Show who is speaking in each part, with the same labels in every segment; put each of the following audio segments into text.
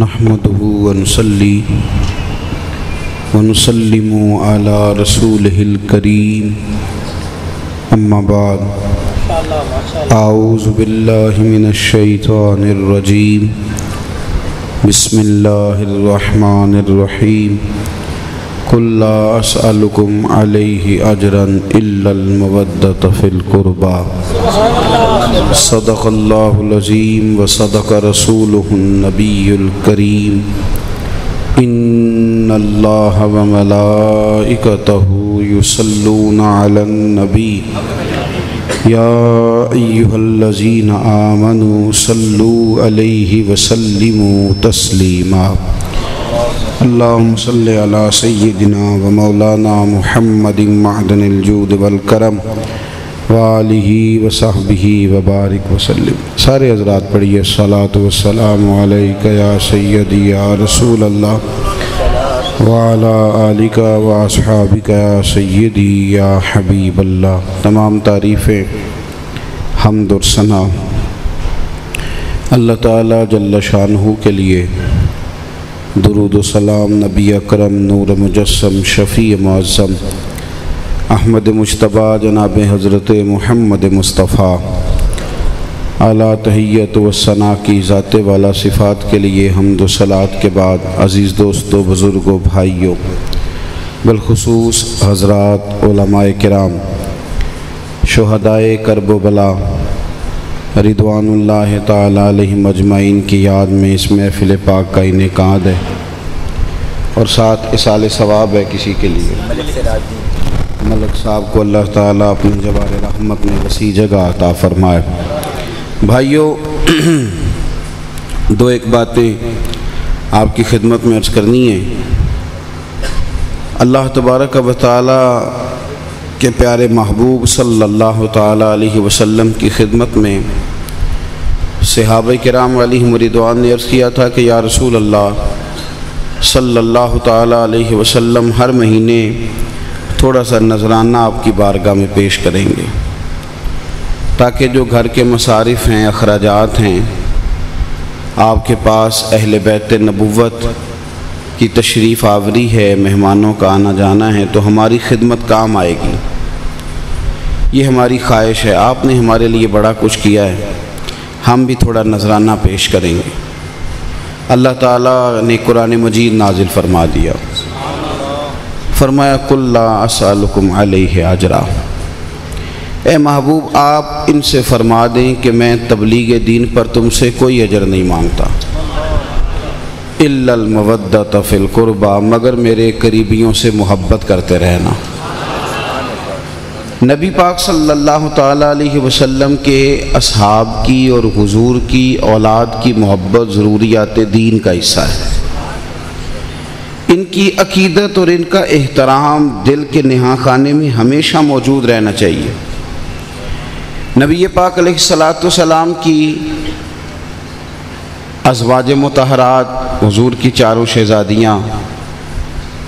Speaker 1: नहमदहू वनसली वनसलिम अला करीम अम्मा बाद आऊज़ बिल्लाहि मिनश शैतानिर रजीम बिस्मिल्लाहिर रहमानिर रहीम कुल ला असअलुकुम अलैहि अजरन इल्लल सदक़ल्लाहुल अज़ीम व सदक़ रसूलुहुन नबियुल करीम इन्नल्लाह व मलाइकतहु युसल्लूना अलन नबी या अय्युहल्लज़ीना आमनू सल्लू अलैहि व सल्लिमू तस्लीमा अल्लाहुम्म सल्लि अला सय्यिदिना व मौलाना मुहम्मदिन मअदनिल जूद वल करम वालिही व सहबिही व बारिक वसल्लम सारे हजरात पढ़िए, सलात वसलाम या सैयदी, या रसूल अल्लाह वाला आलिका व या सैयदी, या हबीब अल्लाह तमाम तारीफ़ें, हमद और सना। अल्लाह ताला शानहू के लिए दरूद सलाम नबी अकरम नूर मुजस्म शफ़ी मुअज़्ज़म अहमद मुशतबा जनाब हज़रत महमद मुस्तफ़ा। अला तहैत वसना की ज़ात वाला सिफ़ात के लिए हमद सलात के बाद अज़ीज़ दोस्तों, बुज़ुर्गों, भाइयों, बिलखसूस हज़रात कराम, शहदाए करब बला रिदवानुल्लाह ताला की याद में इस महफ़िल पाक का इनकाद है। और साथ इसाल सवाब है किसी के लिए। मलक साहब को अल्लाह ताला अपनी जवार रहमत में वसी जगह अता फरमाए। भाइयों, दो एक बातें आपकी खिदमत में अर्ज़ करनी है। अल्लाह तबारक व ताली के प्यारे महबूब सल्लल्लाहु अलैहि वसल्लम की खिदमत में सहाब कराम वाली मुरीदवान ने अर्ज़ किया था कि या रसूल अल्लाह सल्लल्लाहु अलैहि वसल्लम हर महीने थोड़ा सा नजराना आपकी बारगाह में पेश करेंगे। ताकि जो घर के मसारिफ हैं अखराज हैं, आपके पास अहल बैत नबुवत की तशरीफ़ आवरी है, मेहमानों का आना जाना है तो हमारी खिदमत काम आएगी। ये हमारी ख्वाहिश है। आपने हमारे लिए बड़ा कुछ किया है। हम भी थोड़ा नजराना पेश करेंगे। अल्लाह ताला ने कुरान मजीद नाजिल फरमा दिया। फरमाया, कुल्ला असलकुम अजरा। ए महबूब, आप इनसे फरमा दें कि मैं तबलीग दीन पर तुमसे कोई अजर नहीं माँगता। इल्लमवद्दत फ़िल कुर्बा, मगर मेरे करीबियों से मोहब्बत करते रहना। नबी पाक सल्लल्लाहु अलैहि वसल्लम के असहाब की और हुजूर की औलाद की मोहब्बत, ज़रूरियात दीन का हिस्सा है। इनकी अकीदत और इनका एहतराम दिल के नहा खाने में हमेशा मौजूद रहना चाहिए। नबी पाक सलाम की अजवाज मतहरात, हजूर की चारों शहज़ादियाँ,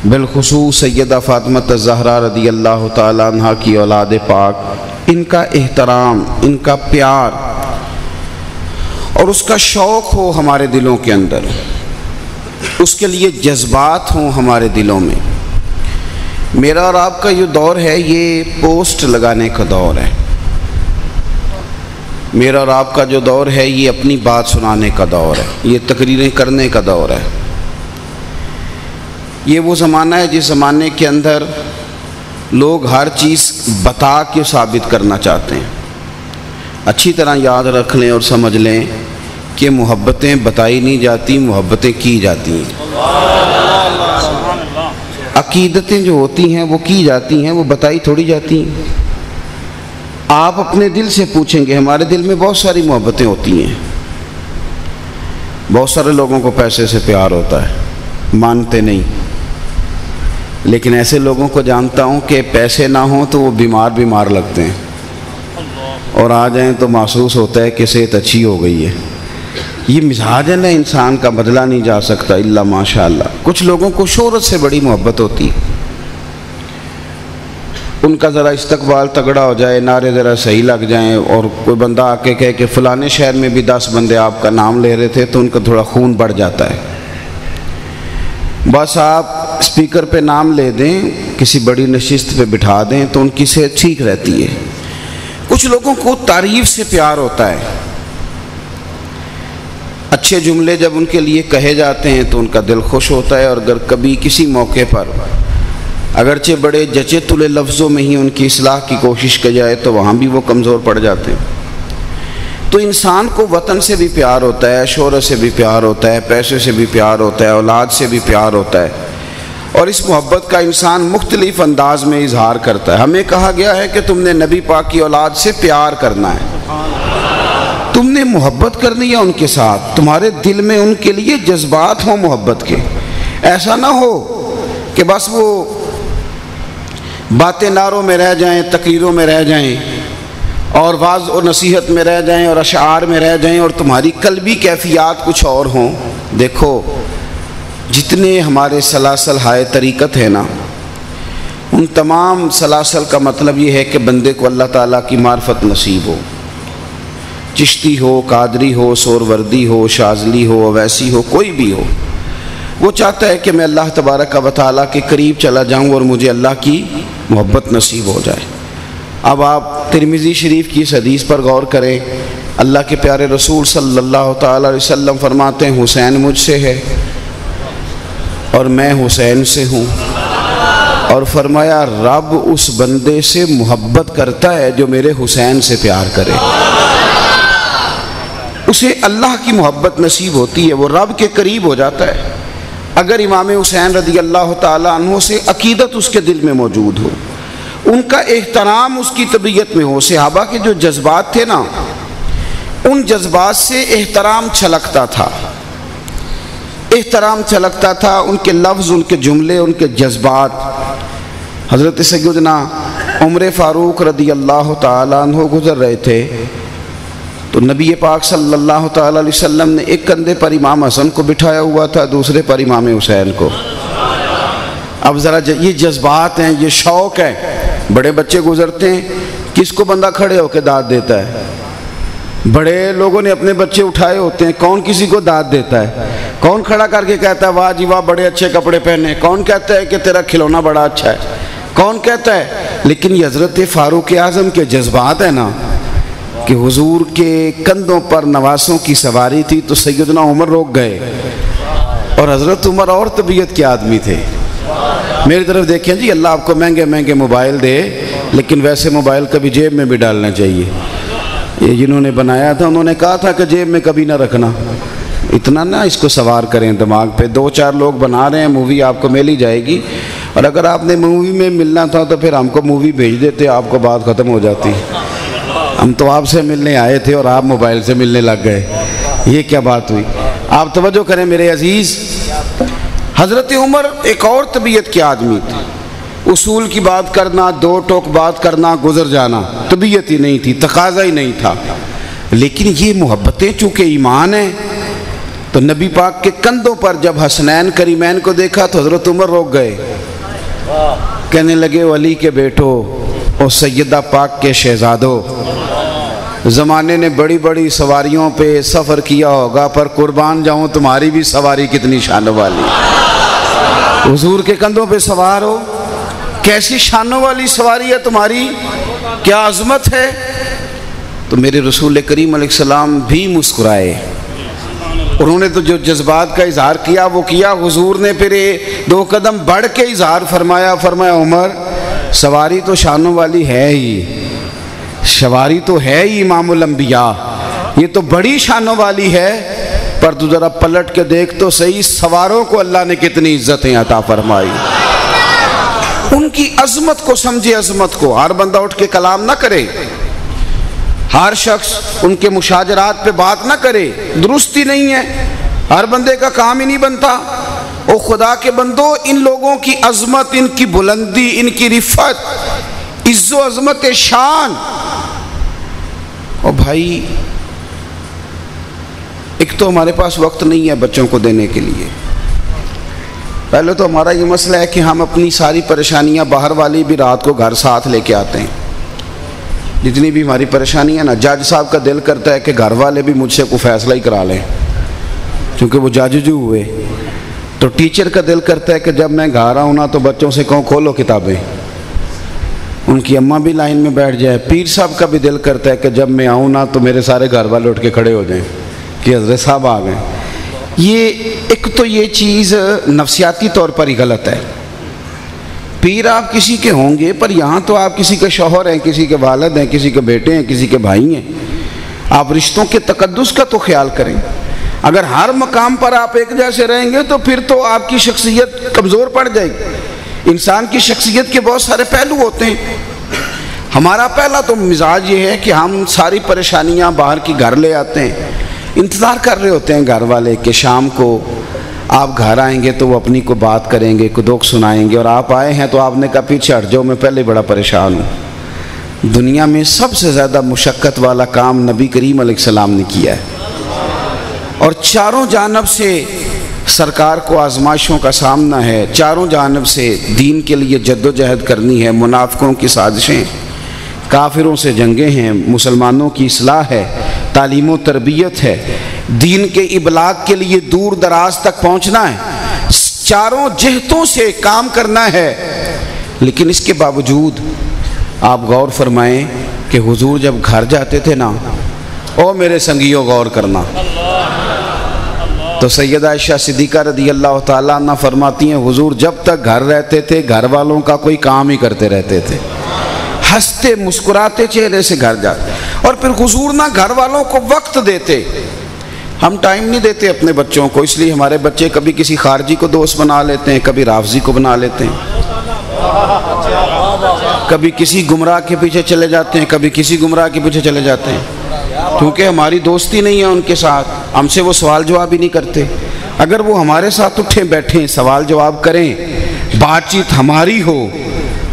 Speaker 1: बिलखसूस सैदा फ़ातमत ज़हरा रदी अल्लाह तह की औलाद पाक, इनका एहतराम, इनका प्यार और उसका शौक़ हो हमारे दिलों के अंदर। उसके लिए जज्बात हों हमारे दिलों में। मेरा और आपका जो दौर है, ये पोस्ट लगाने का दौर है। मेरा और आपका जो दौर है, ये अपनी बात सुनाने का दौर है, ये तकरीरें करने का दौर है। ये वो ज़माना है, जिस ज़माने के अंदर लोग हर चीज़ बता के साबित करना चाहते हैं। अच्छी तरह याद रख लें और समझ लें कि मोहब्बतें बताई नहीं जाती, मोहब्बतें की जाती हैं। अकीदतें जो होती हैं, वो की जाती हैं, वो बताई थोड़ी जाती हैं। आप अपने दिल से पूछेंगे, हमारे दिल में बहुत सारी मोहब्बतें होती हैं। बहुत सारे लोगों को पैसे से प्यार होता है, मानते नहीं। लेकिन ऐसे लोगों को जानता हूँ कि पैसे ना हों तो वो बीमार बीमार लगते हैं। और आ जाएँ तो महसूस होता है कि सेहत अच्छी हो गई है। ये मिजाज है ना, इंसान का बदला नहीं जा सकता इल्ला माशाल्लाह। कुछ लोगों को शोहरत से बड़ी मोहब्बत होती उनका ज़रा इस्तकबाल तगड़ा हो जाए, नारे ज़रा सही लग जाएँ, और कोई बंदा आके कहे कि फ़लाने शहर में भी दस बंदे आपका नाम ले रहे थे तो उनका थोड़ा खून बढ़ जाता है। बस आप स्पीकर पे नाम ले दें, किसी बड़ी नशिस्त पे बिठा दें तो उनकी सेहत ठीक रहती है। कुछ लोगों को तारीफ़ से प्यार होता है। अच्छे जुमले जब उनके लिए कहे जाते हैं तो उनका दिल खुश होता है और अगर कभी किसी मौके पर अगरचे बड़े जचे तुले लफ्ज़ों में ही उनकी असलाह की कोशिश की जाए तो वहाँ भी वो कमज़ोर पड़ जाते हैं। तो इंसान को वतन से भी प्यार होता है, शोहरत से भी प्यार होता है, पैसे से भी प्यार होता है, औलाद से भी प्यार होता है। और इस मोहब्बत का इंसान मुख्तलिफ़ अंदाज में इजहार करता है। हमें कहा गया है कि तुमने नबी पाक की औलाद से प्यार करना है। तुमने मोहब्बत करनी है उनके साथ। तुम्हारे दिल में उनके लिए जज्बात हों मोहब्बत के। ऐसा ना हो कि बस वो बातें नारों में रह जाएँ, तकरीरों में रह जाएँ, और वाज और नसीहत में रह जाएँ, और अशार में रह जाएँ, और तुम्हारी कलबी कैफियात कुछ और हों। देखो, जितने हमारे सलासल हाय तरीक़त है ना, उन तमाम सलासल का मतलब ये है कि बंदे को अल्लाह ताला की मार्फत नसीब हो। चिश्ती हो, कादरी हो, सोरवर्दी हो, शाजली हो, अवैसी हो, कोई भी हो, वो चाहता है कि मैं अल्लाह तबारक का वाली के करीब चला जाऊँ और मुझे अल्लाह की मोहब्बत नसीब हो जाए। अब आप तिरमिज़ी शरीफ की इस हदीस पर गौर करें, अल्लाह के प्यारे रसूल सल्लल्लाहु अलैहि वसल्लम फरमाते हैं, हुसैन मुझसे है और मैं हुसैन से हूँ। और फरमाया, रब उस बंदे से मोहब्बत करता है जो मेरे हुसैन से प्यार करे। उसे अल्लाह की मोहब्बत नसीब होती है, वो रब के करीब हो जाता है। अगर इमाम हुसैन रदी अल्लाह तु से अकीदत उसके दिल में मौजूद हो, उनका एहतराम उसकी तबीयत में हो, सहाबा के जो जज्बात थे ना, उन जज्बात से एहतराम छलकता था। एहतराम छलकता था, उनके लफ्ज़, उनके जुमले, उनके जज्बात। हज़रत सैदना उम्र फ़ारूक रदी अल्लाह तु गुज़र रहे थे तो नबी पाक सल्लल्लाहु अलैहि वसल्लम ने एक कंधे पर इमाम हसन को बिठाया हुआ था, दूसरे पर इमाम हुसैन को। अब ज़रा ये जज्बात हैं, ये शौक़ है। बड़े बच्चे गुजरते हैं, किसको बंदा खड़े होकर दाद देता है? बड़े लोगों ने अपने बच्चे उठाए होते हैं, कौन किसी को दाद देता है? कौन खड़ा करके कहता है, वाह जी वाह, बड़े अच्छे कपड़े पहने कौन कहता है कि, तेरा खिलौना बड़ा अच्छा है। कौन कहता है, लेकिन हज़रत फ़ारूक आज़म के जज्बात है ना कि हुजूर के कंधों पर नवासों की सवारी थी तो सैदना उमर रोक गए। और हज़रत उमर और तबीयत के आदमी थे। मेरी तरफ़ देखें जी, अल्लाह आपको महँगे महँगे मोबाइल दे, लेकिन वैसे मोबाइल कभी जेब में भी डालना चाहिए। ये जिन्होंने बनाया था, उन्होंने कहा था कि जेब में कभी ना रखना। इतना ना इसको सवार करें दिमाग पे। दो चार लोग बना रहे हैं, मूवी आपको मिल ही जाएगी। और अगर आपने मूवी में मिलना था तो फिर हमको मूवी भेज देते, आपको बात ख़त्म हो जाती। हम तो आपसे मिलने आए थे और आप मोबाइल से मिलने लग गए। ये क्या बात हुई? आप तवज्जो करें मेरे अज़ीज़। हज़रत उमर एक और तबीयत के आदमी थे। उसूल की बात करना, दो टोक बात करना, गुजर जाना, तबीयत ही नहीं थी, तकाजा ही नहीं था। लेकिन ये मोहब्बतें चूँकि ईमान है तो नबी पाक के कंधों पर जब हसनैन करीमैन को देखा तो हज़रत उमर रोक गए। कहने लगे, वली के बेटो और सैदा पाक के शहजादों ज़माने ने बड़ी बड़ी सवारियों पे सफ़र किया होगा, पर कुर्बान जाऊँ, तुम्हारी भी सवारी कितनी शानों वाली। हजूर के कंधों पे सवार हो। कैसी शानों वाली सवारी है तुम्हारी? क्या अजमत है? तो मेरे रसूल करीम सलाम भी मुस्कुराए। उन्होंने तो जो जज्बात का इजहार किया, वो किया। हुजूर ने फिर दो कदम बढ़ के इजहार फरमाया फरमाया, उमर, सवारी तो शानों वाली है ही। सवारी तो है ही इमामबिया ये तो बड़ी शानों वाली है, पर तू ज़रा पलट के देख तो सही, सवारों को अल्लाह ने कितनी इज्जतें अता फरमाई। उनकी अजमत को समझे, अजमत को। हर बंदा उठ के कलाम ना करे। हर शख्स उनके मुशाजरात पे बात ना करे। दुरुस्ती नहीं है। हर बंदे का काम ही नहीं बनता। ओ खुदा के बंदो, इन लोगों की अजमत, इनकी बुलंदी, इनकी रिफत इज्जो अजमत शान और भाई, एक तो हमारे पास वक्त नहीं है बच्चों को देने के लिए। पहले तो हमारा ये मसला है कि हम अपनी सारी परेशानियाँ बाहर वाली भी रात को घर साथ लेके आते हैं। जितनी भी हमारी परेशानी है ना, जज साहब का दिल करता है कि घर वाले भी मुझसे कोई फैसला ही करा लें। क्योंकि वो जज जो हुए। तो टीचर का दिल करता है कि जब मैं घर आऊँ ना तो बच्चों से कहूँ, खोलो किताबें। उनकी अम्मा भी लाइन में बैठ जाए। पीर साहब का भी दिल करता है कि जब मैं आऊँ ना तो मेरे सारे घर वाले उठ के खड़े हो जाएँ कि हज़रत साहब आ गए। ये एक तो ये चीज़ नफसियाती तौर पर ही गलत है। पीर आप किसी के होंगे, पर यहाँ तो आप किसी के शोहर हैं, किसी के वालद हैं, किसी के बेटे हैं, किसी के भाई हैं। आप रिश्तों के तकदस का तो ख्याल करें। अगर हर मकाम पर आप एक जैसे रहेंगे तो फिर तो आपकी शख्सियत कमज़ोर पड़ जाएगी। इंसान की शख्सियत के बहुत सारे पहलू होते हैं। हमारा पहला तो मिजाज ये है कि हम सारी परेशानियाँ बाहर की घर ले आते हैं। इंतज़ार कर रहे होते हैं घर वाले कि शाम को आप घर आएँगे तो वो अपनी को बात करेंगे को दुख सुनाएँगे और आप आए हैं तो आपने कहा, पीछे हट जाओ, मैं पहले बड़ा परेशान हूँ। दुनिया में सबसे ज़्यादा मुशक्क़त वाला काम नबी करीम सलाम ने किया है। और चारों जानब से सरकार को आजमाइशों का सामना है। चारों जानब से दीन के लिए जद्दोजहद करनी है। मुनाफकों की साजिशें। काफिरों से जंगें हैं। मुसलमानों की असलाह है। तालीम तरबियत है। दीन के इबलाग के लिए दूर दराज तक पहुँचना है। चारों जहतों से काम करना है। लेकिन इसके बावजूद आप गौर फरमाएँ कि हुजूर जब घर जाते थे ना, ओ मेरे संगियों, गौर करना। तो सैयद आयशा सिद्दीक़ा रदी अल्लाह ताला फरमाती हैं, हुजूर, जब तक घर रहते थे घर वालों का कोई काम ही करते रहते थे। हँसते, मुस्कुराते चेहरे से घर जाते। और फिर हुजूर ना घर वालों को वक्त देते। हम टाइम नहीं देते अपने बच्चों को, इसलिए हमारे बच्चे कभी किसी खारजी को दोस्त बना लेते हैं, कभी राफजी को बना लेते हैं। कभी किसी गुमराह के पीछे चले जाते हैं, कभी किसी गुमराह के पीछे चले जाते हैं। क्योंकि हमारी दोस्ती नहीं है उनके साथ। हमसे वो सवाल जवाब ही नहीं करते। अगर वो हमारे साथ उठे, बैठे, सवाल जवाब करें, बातचीत हमारी हो,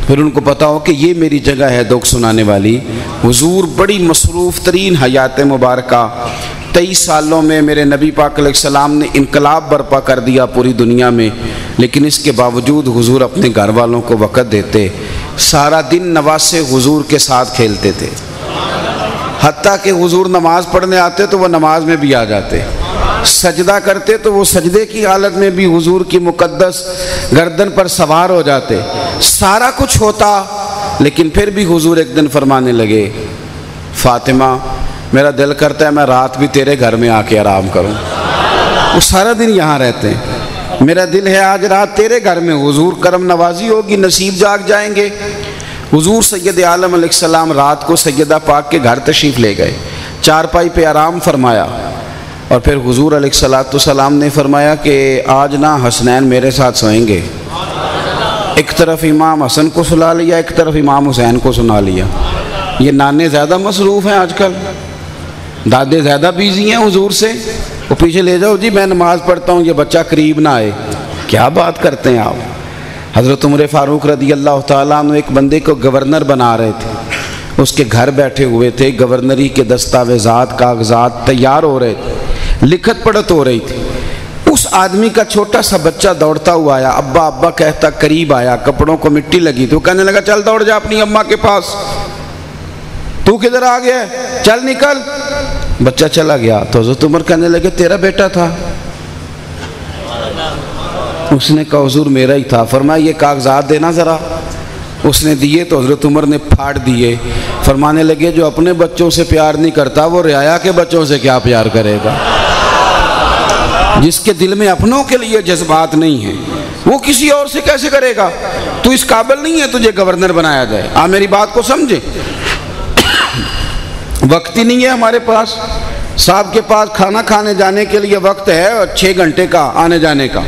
Speaker 1: फिर उनको पता हो कि ये मेरी जगह है दुख सुनाने वाली। हजूर बड़ी मसरूफ़ तरीन हयात मुबारक। तेईस सालों में मेरे नबी पाक सलाम ने इनकलाब बर्पा कर दिया पूरी दुनिया में, लेकिन इसके बावजूद हुजूर अपने घर वालों को वक़्त देते, सारा दिन नवाज़ से हुजूर के साथ खेलते थे। हती कि हुजूर नमाज़ पढ़ने आते तो वह नमाज़ में भी आ जाते। सजदा करते तो वो सजदे की हालत में भी हुजूर की मुकद्दस गर्दन पर सवार हो जाते। सारा कुछ होता, लेकिन फिर भी हुजूर एक दिन फरमाने लगे, फातिमा, मेरा दिल करता है, मैं रात भी तेरे घर में आके आराम करूँ। वो सारा दिन यहाँ रहते हैं। मेरा दिल है, आज रात तेरे घर में हुजूर करम नवाजी होगी, नसीब जाग जाएँगे। हुजूर सैयद आलम सलाम रात को सैदा पाक के घर तशरीफ़ ले गए। चारपाई पे आराम फरमाया और फिर हुजूर सलाम ने फरमाया कि आज ना हसनैन मेरे साथ सोएँगे। एक तरफ़ इमाम हसन को सुना लिया, एक तरफ़ इमाम हुसैन को सुना लिया। ये नाने ज़्यादा मसरूफ़ हैं आजकल। दादे ज़्यादा बिज़ी हैं हुजूर से। वो पीछे ले जाओ, जी मैं नमाज़ पढ़ता हूँ, ये बच्चा करीब ना आए। क्या बात करते हैं आप? हज़रत उमर फ़ारूक रदी अल्लाह तु एक बंदे को गवर्नर बना रहे थे। उसके घर बैठे हुए थे, गवर्नरी के दस्तावेज़ात, कागजात तैयार हो रहे थे, लिखत पढ़त हो रही थी। उस आदमी का छोटा सा बच्चा दौड़ता हुआ आया, अब्बा अब्बा कहता, करीब आया, कपड़ों को मिट्टी लगी तो कहने लगा, चल दौड़ जा अपनी अम्मा के पास। तू किधर आ गया? चल निकल। बच्चा चला गया तो हज़रत उमर कहने लगे, तेरा बेटा था। उसने कहा, हजूर, मेरा ही था। फरमाया, ये कागजात देना ज़रा। उसने दिए तो हज़रत उमर ने फाड़ दिए। फरमाने लगे, जो अपने बच्चों से प्यार नहीं करता, वो रियाया के बच्चों से क्या प्यार करेगा? जिसके दिल में अपनों के लिए जज्बात नहीं है, वो किसी और से कैसे करेगा? तू इस काबिल नहीं है तुझे गवर्नर बनाया जाए। आप मेरी बात को समझे? वक्त ही नहीं है हमारे पास। साहब के पास खाना खाने जाने के लिए वक्त है, और छः घंटे का आने जाने का।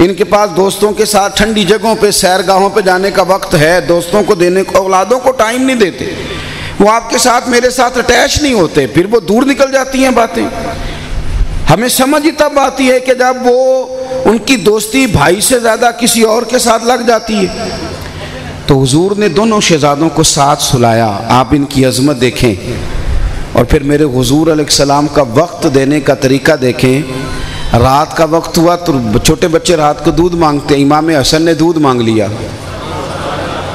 Speaker 1: इनके पास दोस्तों के साथ ठंडी जगहों पे, सैरगाहों पे जाने का वक्त है। दोस्तों को देने को, औलादों को टाइम नहीं देते। वो आपके साथ, मेरे साथ अटैच नहीं होते। फिर वो दूर निकल जाती हैं बातें। हमें समझ ही तब आती है कि जब वो उनकी दोस्ती भाई से ज़्यादा किसी और के साथ लग जाती है। तो हुजूर ने दोनों शहजादों को साथ सुलाया। आप इनकी अजमत देखें और फिर मेरे हुजूर सलाम का वक्त देने का तरीका देखें। रात का वक्त हुआ तो छोटे बच्चे रात को दूध मांगते हैं। इमाम हसन ने दूध मांग लिया।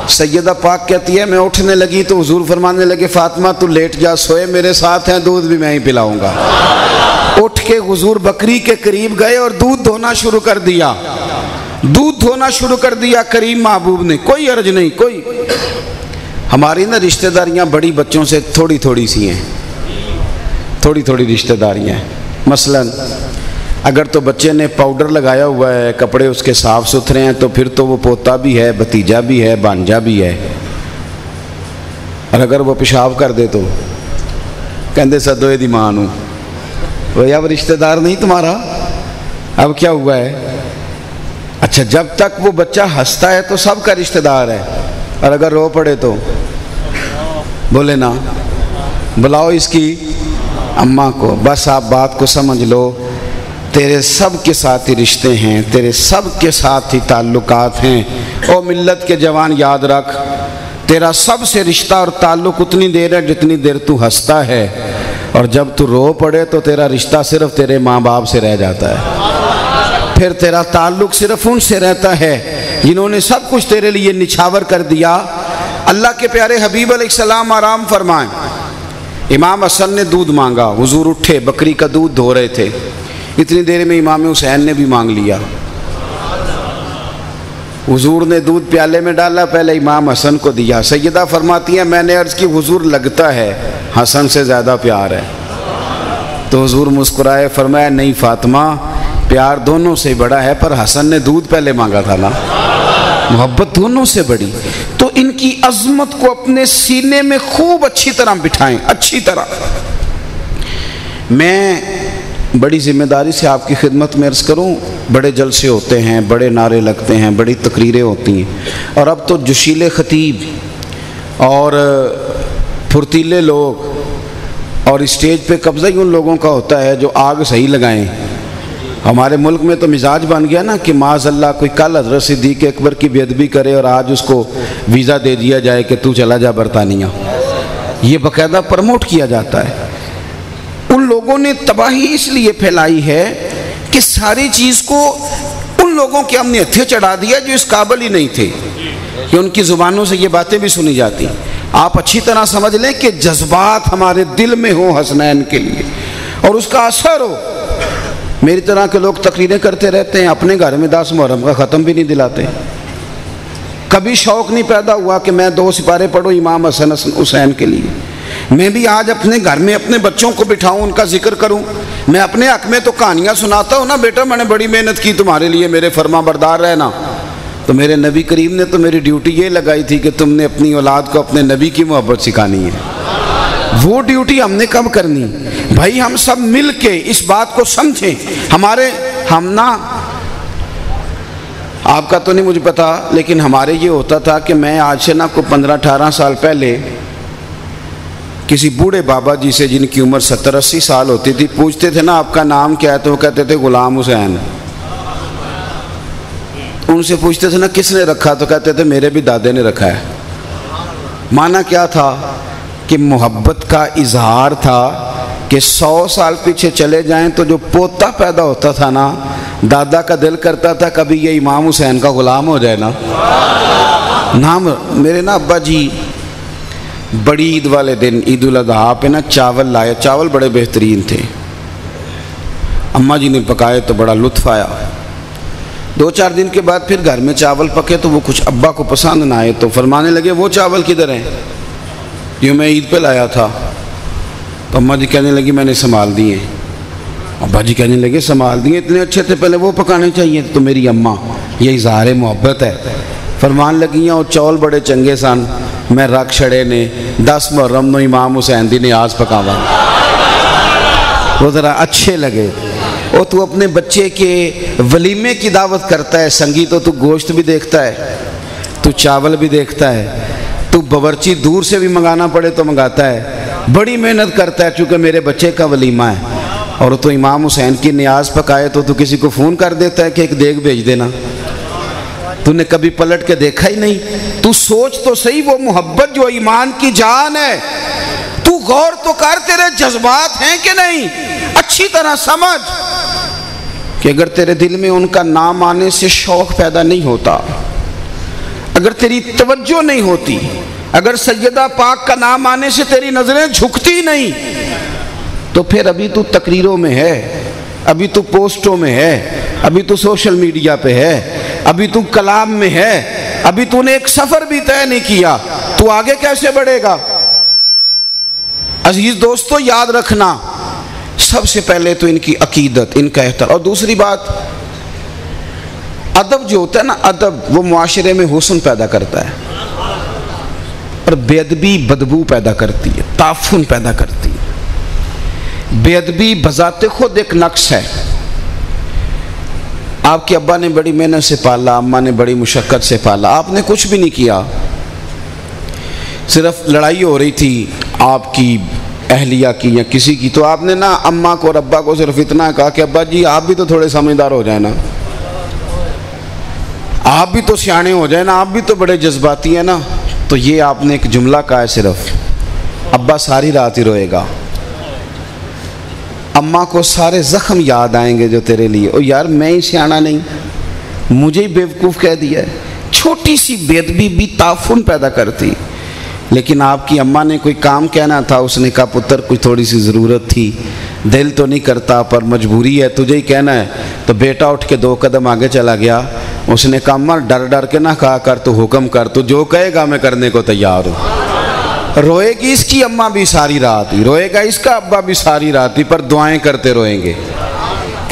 Speaker 1: सैयदा पाक कहती है, मैं उठने लगी तो हुजूर फरमाने लगे, फातिमा, तू लेट जा, सोए मेरे साथ हैं, दूध भी मैं ही पिलाऊँगा। उठ के हजूर बकरी के करीब गए और दूध धोना शुरू कर दिया। दूध धोना शुरू कर दिया करीम महबूब ने। कोई अर्ज़ नहीं, कोई। हमारी ना रिश्तेदारियाँ बड़ी बच्चों से थोड़ी थोड़ी सी हैं। थोड़ी थोड़ी रिश्तेदारियाँ मसलन अगर तो बच्चे ने पाउडर लगाया हुआ है, कपड़े उसके साफ़ सुथरे हैं तो फिर तो वो पोता भी है, भतीजा भी है, भांजा भी है। और अगर वो पेशाब कर दे तो? कहते सदो यदि माँ भैया अब रिश्तेदार नहीं तुम्हारा? अब क्या हुआ है? अच्छा जब तक वो बच्चा हंसता है तो सबका रिश्तेदार है। और अगर रो पड़े तो? बोले, ना। बुलाओ इसकी अम्मा को। बस आप बात को समझ लो। तेरे सब के साथ ही रिश्ते हैं, तेरे सब के साथ ही ताल्लुकात हैं। ओ मिल्लत के जवान, याद रख, तेरा सबसे रिश्ता और ताल्लुक उतनी देर है जितनी देर तू हंसता है। और जब तू रो पड़े तो तेरा रिश्ता सिर्फ़ तेरे माँ बाप से रह जाता है। फिर तेरा ताल्लुक सिर्फ़ उनसे रहता है, जिन्होंने सब कुछ तेरे लिए निछावर कर दिया। अल्लाह के प्यारे हबीब सलाम आराम फरमाए। इमाम हसन ने दूध मांगा, हुजूर उठे, बकरी का दूध धो रहे थे। इतनी देर में इमाम हुसैन ने भी मांग लिया। हुजूर ने दूध प्याले में डाला, पहले इमाम हसन को दिया। सैदा फरमाती है, मैंने अर्ज़ की, हुजूर लगता है, हसन से ज़्यादा प्यार है। तो हुजूर मुस्कुराए, फरमाया, नहीं फातिमा, प्यार दोनों से बड़ा है, पर हसन ने दूध पहले मांगा था ना। मोहब्बत दोनों से बड़ी। तो इनकी अजमत को अपने सीने में खूब अच्छी तरह बिठाएँ, अच्छी तरह। मैं बड़ी ज़िम्मेदारी से आपकी खिदमत में अर्ज़ करूँ, बड़े जलसे होते हैं, बड़े नारे लगते हैं, बड़ी तकरीरें होती हैं। और अब तो जोशीले ख़तीब और फुर्तीले लोग और स्टेज पे कब्ज़ा ही उन लोगों का होता है जो आग सही लगाएँ। हमारे मुल्क में तो मिजाज बन गया ना कि माज अल्लाह कोई कल हज़रत सिद्दीक अकबर की बेदबी करे और आज उसको वीज़ा दे दिया जाए कि तू चला जा बरतानिया। ये बाकायदा प्रमोट किया जाता है। उन लोगों ने तबाही इसलिए फैलाई है कि सारी चीज़ को उन लोगों के हमने हथे चढ़ा दिया जो इस काबल ही नहीं थे। कि उनकी ज़ुबानों से ये बातें भी सुनी जाती। आप अच्छी तरह समझ लें कि जज्बात हमारे दिल में हो हसनैन के लिए। और उसका असर हो। मेरी तरह के लोग तकरीरें करते रहते हैं, अपने घर में दास मुहर्रम का ख़त्म भी नहीं दिलाते। कभी शौक़ नहीं पैदा हुआ कि मैं दो सिपारे पढ़ूँ इमाम हसन हुसैन के लिए। मैं भी आज अपने घर में अपने बच्चों को बिठाऊं, उनका ज़िक्र करूँ। मैं अपने हक में तो कहानियाँ सुनाता हूँ ना, बेटा, मैंने बड़ी मेहनत की तुम्हारे लिए, मेरे फर्मा बरदार रहना। तो मेरे नबी करीम ने तो मेरी ड्यूटी ये लगाई थी कि तुमने अपनी औलाद को अपने नबी की मोहब्बत सिखानी है। वो ड्यूटी हमने कब करनी? भाई, हम सब मिल के इस बात को समझें। हमारे, हम ना, आपका तो नहीं मुझे पता, लेकिन हमारे ये होता था कि मैं आज से ना को पंद्रह अठारह साल पहले किसी बूढ़े बाबा जी से जिनकी उम्र सत्तर अस्सी साल होती थी, पूछते थे ना, आपका नाम क्या है? तो वो कहते थे गुलाम हुसैन। उनसे पूछते थे ना, किसने रखा? तो कहते थे, मेरे भी दादे ने रखा है। माना क्या था कि मोहब्बत का इजहार था कि सौ साल पीछे चले जाएँ तो जो पोता पैदा होता था ना, दादा का दिल करता था, कभी ये इमाम हुसैन का गुलाम हो जाए ना। नाम मेरे ना अब्बा जी बड़ी ईद वाले दिन ईद उल अजहा पे ना, चावल लाया चावल बड़े बेहतरीन थे। अम्मा जी ने पकाए तो बड़ा लुत्फ आया। दो चार दिन के बाद फिर घर में चावल पके तो वो कुछ अब्बा को पसंद ना आए तो फरमाने लगे, वो चावल किधर हैं? जो मैं ईद पे लाया था। तो अम्मा जी कहने लगी, मैंने संभाल दिए अब्बा जी कहने लगे, संभाल दिए? इतने अच्छे थे, पहले वो पकाने चाहिए तो मेरी अम्मा। ये इजहार मोहब्बत है। फरमान लगी और चावल बड़े चंगे सन। मैं रख छड़े ने। दस मुहर्रम इमाम हुसैन दी आज पकावा। वो ज़रा अच्छे लगे। और तू अपने बच्चे के वलीमे की दावत करता है, संगी तो तू गोश्त भी देखता है, तू चावल भी देखता है, तू बवर्ची दूर से भी मंगाना पड़े तो मंगाता है। बड़ी मेहनत करता है चूँकि मेरे बच्चे का वलीमा है। और तो इमाम हुसैन की न्याज पकाए तो तू किसी को फ़ोन कर देता है कि एक देग भेज देना। तूने कभी पलट के देखा ही नहीं। तू सोच तो सही, वो मोहब्बत जो ईमान की जान है, तू गौर तो कर, तेरे जज्बात हैं कि नहीं? अच्छी तरह समझ कि अगर तेरे दिल में उनका नाम आने से शौक पैदा नहीं होता, अगर तेरी तवज्जो नहीं होती, अगर सैयदा पाक का नाम आने से तेरी नज़रें झुकती नहीं तो फिर अभी तू तकरीरों में है, अभी तू पोस्टों में है, अभी तू सोशल मीडिया पे है अभी तू कलाम में है, अभी तूने एक सफ़र भी तय नहीं किया, तू आगे कैसे बढ़ेगा? अज़ीज़ दोस्तों, याद रखना, सबसे पहले तो इनकी अकीदत, इनका एहतर और दूसरी बात, अदब जो होता है ना, अदब, वो मुआशरे में हुसन पैदा करता है, और बेदबी बदबू पैदा करती है, ताफुन पैदा करती है। बेदबी बजाते खुद एक नक्श है। आपके अब्बा ने बड़ी मेहनत से पाला, अम्मा ने बड़ी मुशक्क़त से पाला। आपने कुछ भी नहीं किया। सिर्फ़ लड़ाई हो रही थी आपकी, अहलिया की या किसी की। तो आपने ना अम्मा को और अब्बा को सिर्फ़ इतना कहा कि, अब्बा जी, आप भी तो थोड़े समझदार हो जाए ना। आप भी तो सियाने हो जाए ना, आप भी तो बड़े जज्बाती हैं ना। तो ये आपने एक जुमला कहा है सिर्फ़। अब्बा सारी रात ही रोएगा। अम्मा को सारे ज़ख्म याद आएँगे जो तेरे लिए। ओ यार, मैं ही सियाना नहीं। मुझे ही बेवकूफ़ कह दिया है। छोटी सी बेदबी भी ताफुन पैदा करती। लेकिन आपकी अम्मा ने कोई काम कहना था, उसने कहा, पुत्र, कोई थोड़ी सी ज़रूरत थी। दिल तो नहीं करता, पर मजबूरी है, तुझे ही कहना है। तो बेटा उठ के दो कदम आगे चला गया। उसने कहा, अम्मा डर डर के ना कहा कर, तू हुक्म कर, तू जो कहेगा, मैं करने को तैयार हूँ। रोएगी इसकी अम्मा भी सारी रात ही, रोएगा इसका अब्बा भी सारी रात ही, पर दुआएँ करते रोएँगे।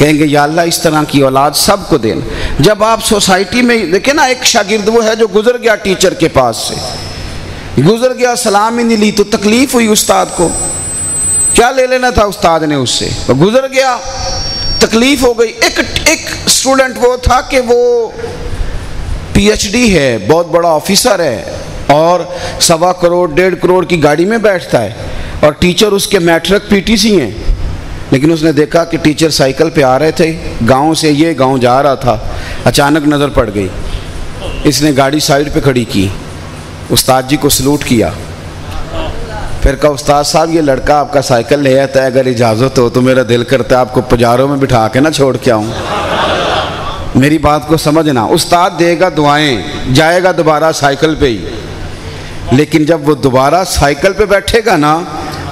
Speaker 1: कहेंगे, या अल्लाह, इस तरह की औलाद सबको देना। जब आप सोसाइटी में देखे ना, एक शागिर्द वो है जो गुजर गया टीचर के पास से। गुजर गया, सलाम ही नहीं ली तो तकलीफ़ हुई उस्ताद को। क्या ले लेना था उस्ताद ने उससे? तो गुजर गया, तकलीफ़ हो गई। एक एक स्टूडेंट वो था कि वो पीएचडी है, बहुत बड़ा ऑफिसर है। और सवा करोड़, डेढ़ करोड़ की गाड़ी में बैठता है और टीचर उसके मैट्रिक पीटीसी हैं। लेकिन उसने देखा कि टीचर साइकिल पे आ रहे थे, गाँव से ये गाँव जा रहा था, अचानक नज़र पड़ गई। इसने गाड़ी साइड पे खड़ी की, उस्ताद जी को सलूट किया। फिर कहा, उस्ताद साहब, ये लड़का आपका साइकिल ले आता है, अगर इजाज़त हो तो मेरा दिल करता है, आपको पजारों में बिठा के ना छोड़ के आऊँ। मेरी बात को समझना, उस्ताद देगा दुआएँ, जाएगा दोबारा साइकिल पे ही। लेकिन जब वो दोबारा साइकिल पे बैठेगा ना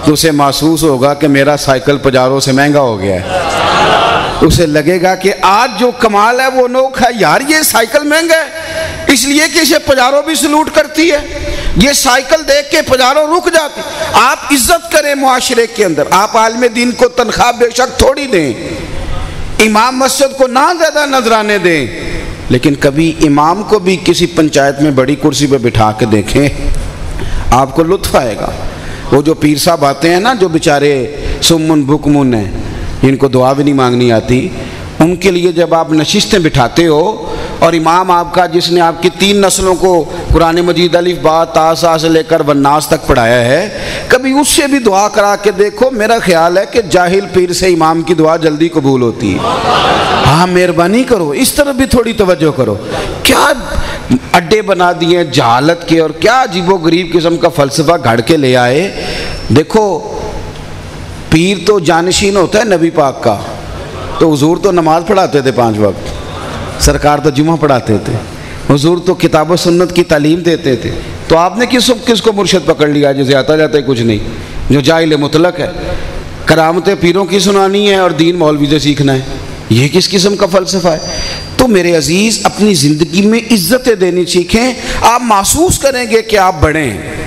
Speaker 1: तो उसे महसूस होगा कि मेरा साइकिल पजारों से महँगा हो गया है। उसे लगेगा कि आज जो कमाल है, वो नोक है। यार, ये साइकिल महँगा है, इसलिए कि इसे पजारों भी सलूट करती है। ये साइकिल देख के पजारों रुक जाती। आप इज़्ज़त करें मुआशरे के अंदर। आप आलम दिन को तनख्वाह बेशक थोड़ी दें। इमाम मस्जिद को ना ज़्यादा नजराने दें। लेकिन कभी इमाम को भी किसी पंचायत में बड़ी कुर्सी पर बिठा के देखें। आपको लुत्फ आएगा। वो जो पीर साहब आते हैं ना, जो बेचारे सुमन भुकमुन हैं, इनको दुआ भी नहीं मांगनी आती। उनके लिए जब आप नशिस्तें बिठाते हो, और इमाम आपका जिसने आपकी तीन नस्लों को कुरान मजीद अलिफ बा तासा से लेकर वन्नास तक पढ़ाया है, कभी उससे भी दुआ करा के देखो, मेरा ख्याल है कि जाहिल पीर से इमाम की दुआ जल्दी कबूल होती है। हाँ मेहरबानी करो, इस तरफ़ भी थोड़ी तवज्जो करो। क्या अड्डे बना दिए, जहालत के, और क्या अजीबो गरीब किस्म का फ़लसफ़ा घड़ के ले आए। देखो, पीर तो जानशीन होता है नबी पाक का तो हजूर तो नमाज़ पढ़ाते थे पाँच वक्त, सरकार तो जुमा पढ़ाते थे, हजूर तो किताब सुन्नत की तालीम देते थे। तो आपने किस किसको मुर्शद पकड़ लिया जैसे आता जाता है कुछ नहीं, जो जाहिल मुतलक है? करामतें पीरों की सुनानी है और दीन मौलवी से सीखना है। ये किस किस्म का फ़लसफ़ा है? तो मेरे अज़ीज़, अपनी ज़िंदगी में इज्जतें देनी सीखें। आप महसूस करेंगे कि आप बढ़ें।